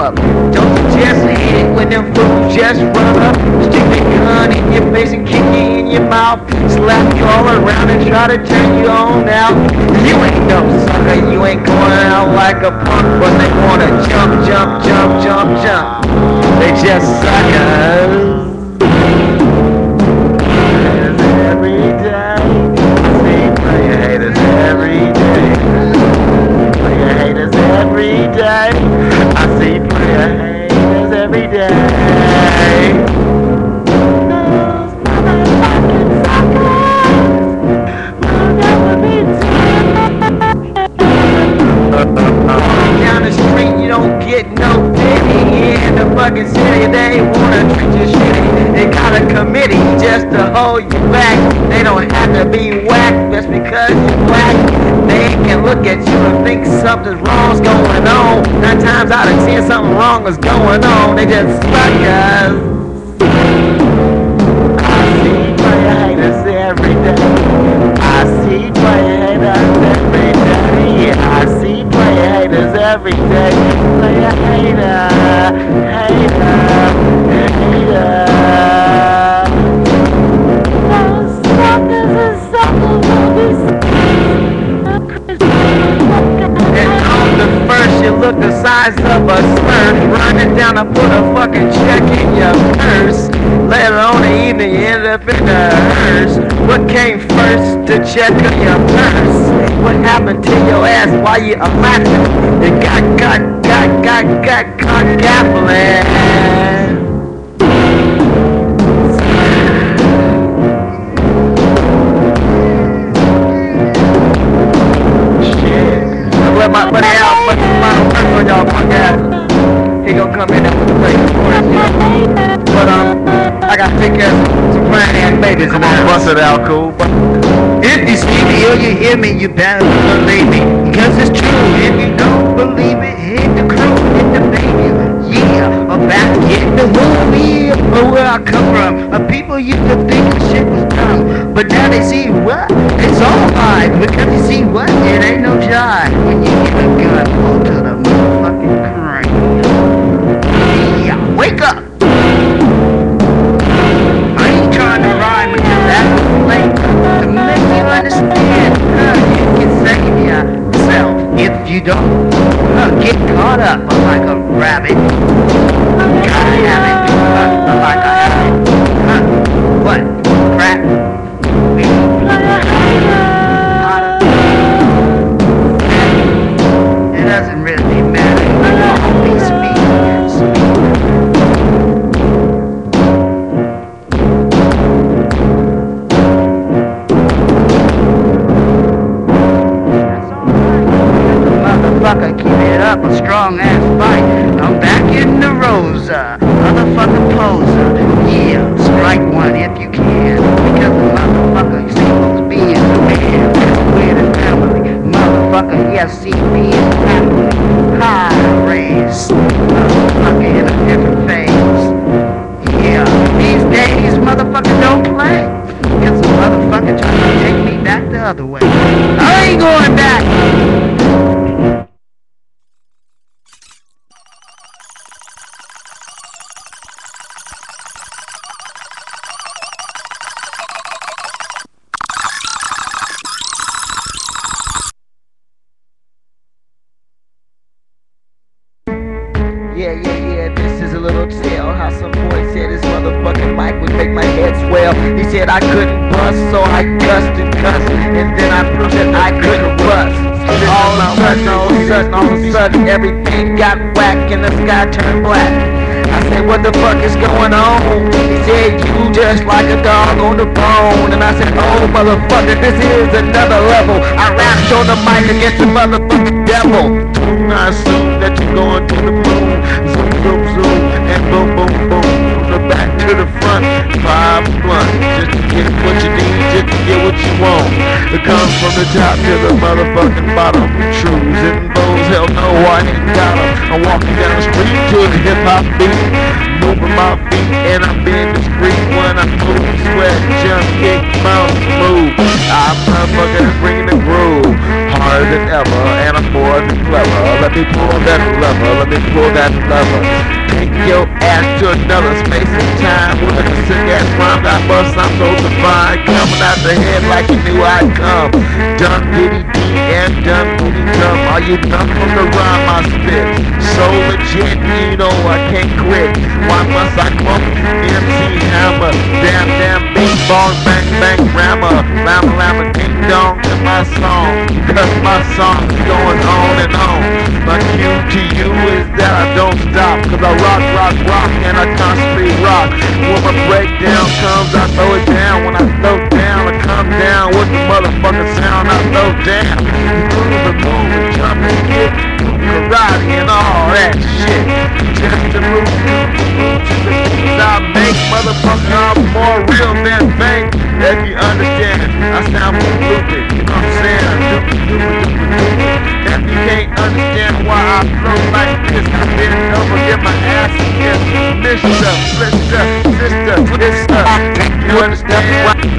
up. Don't just hit it when them fools just run up. Stick the gun in your face and kick you in your mouth. Slap you all around and try to turn you on out. You ain't no sucker, you ain't going out like a punk, but they wanna jump, jump, jump, jump, jump. They just suckers. Every day. Every day. Just to hold you back. They don't have to be whacked just because you're black. They can look at you and think something's wrong's going on. Nine times out of ten, something wrong is going on. They just suckers. I see player haters every day. I see player haters every day. I see player haters every day. Player hater, hater, hater. You look the size of a smurf. Running down to put a fucking check in your purse. Later on the evening, you end up in the hearse. What came first to check on your purse? What happened to your ass while you a laughing? You got, got, got, got, got, got gambling. Some fine ass babies and I bust it out, cool. If you see me or you hear me, you better believe me, because it's true. If you don't believe it, hit the crew, hit the baby, yeah. I'm back in the movie, or where I come from. Uh, people used to think the shit was dumb, but now they see what? It's all live, because you see what? It ain't no jive you don't uh, get caught up like a rabbit. Gotta have it uh, like a habit. Huh? What? Yeah, CP is family. High raise, motherfucker in a different phase. Yeah, these days, motherfucker don't play. Get some motherfucker trying to take me back the other way. I ain't going back. Yeah, yeah, yeah, this is a little tale How some boy said his motherfucking mic would make my head swell. He said I couldn't bust, so I cussed and cussed And then I proved that I couldn't bust. All of a sudden, all of a sudden, all of a sudden Everything got whack and the sky turned black said, what the fuck is going on? He said, you just like a dog on the bone. And I said, oh motherfucker, this is another level. I rapped on the mic against the motherfucking devil. I assume that you're going to the moon. Zoom, zoom, zoom, and boom, boom, boom. From the back to the front, five blunt Just to get what you need, just to get what you want. It comes from the top to the motherfucking bottom. Trues and no, I ain't got 'em. I'm walking down the street to the hip-hop beat Moving my feet and I'm being discreet When I move, sweat, jump, kick, bounce, move I'm motherfucking let me pull that lever, let me pull that lever. Take your ass to another space and time with a sick ass rhyme I bust, I'm so divine, coming out the head like you knew I'd come. Done diddy dee and done diddy dumb. Are you done from the rhyme I spit? So legit, you know I can't quit. Why must I quote MC Hammer? Damn, damn, bing bong, bang, bang, rammer, rammer, rammer, ding dong in my song. Cause my song's going on and on. My cue to you is that I don't stop. Cause I rock, rock, rock, and I constantly rock. When my breakdown comes, I throw it down. When I throw down, I come down with the motherfucking sound. I throw down. Move and move and jump and get karate and all that shit. Just to move, to the I make, motherfucker, I'm more real than fake. If you understand, I sound more stupid. Understand why I flow like this, then don't forget my ass is Mister, Mister, Sister, Twister. You understand?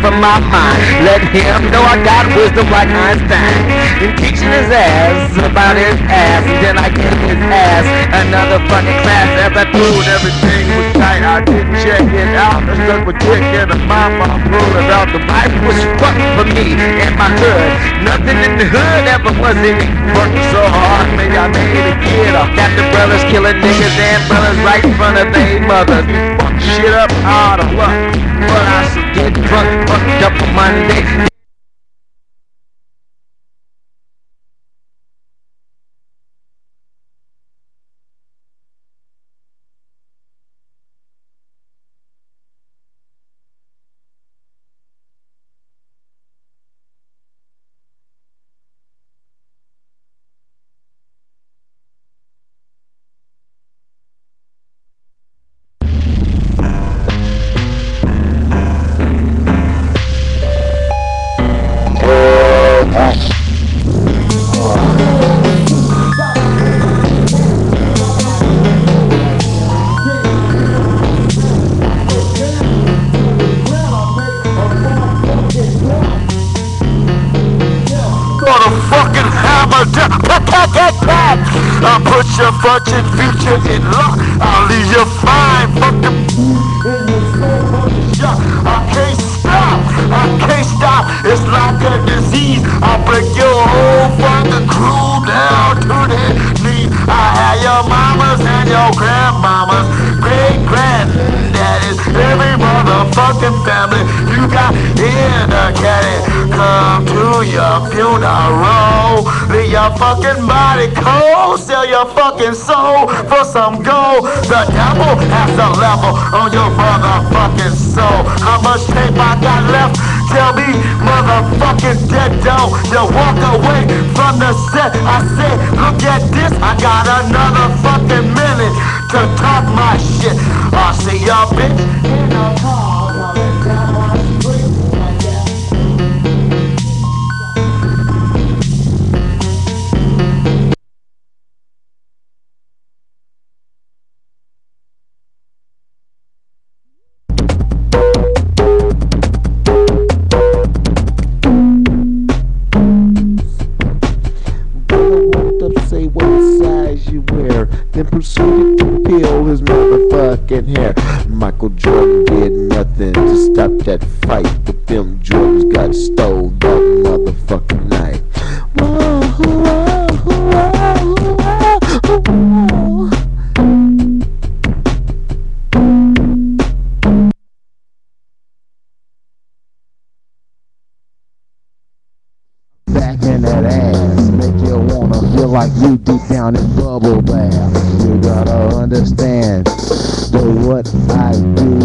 From my mind. Let him know I got wisdom like Einstein. In teaching his ass about his ass, and then I gave his ass another fucking class. As I proved everything was tight, I didn't check it out. I stuck with dick in the mama proving out the life was fucked for me and my hood. Nothing in the hood ever was any working so hard. Maybe I made a kid. I got the brothers killing niggas and brothers right in front of their mothers. Fuck shit up out of luck. But I still get drunk, fucked up on Monday. Gonna fucking hammer down. I'll put your fucking future in lock. I'll leave you fine. Fucking shot. I can't stop. I can't stop. It's like a disease. I'll break your whole fucking crew down to their your funeral. Leave your fucking body cold. Sell your fucking soul for some gold. The devil has a level on your motherfucking soul. How much tape I got left? Tell me, motherfucking dead don't you walk away from the set. I said, look at this. I got another fucking minute to talk my shit. I'll see y'all bitch in the car. Then proceeded to peel his motherfucking hair. Michael Jordan did nothing to stop that fight, but them Jordans got stole that motherfucking night. Whoa, whoa, whoa, whoa, whoa. back in that ass make you wanna feel like you deep down in bubble bath gotta understand the what i do.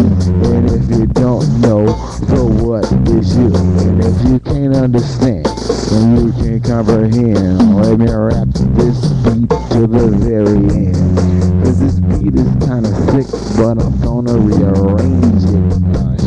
And if you don't know the what is you and if you can't understand then you can't comprehend. Let me rap this beat to the very end. Cause this beat is kinda sick but i'm gonna rearrange it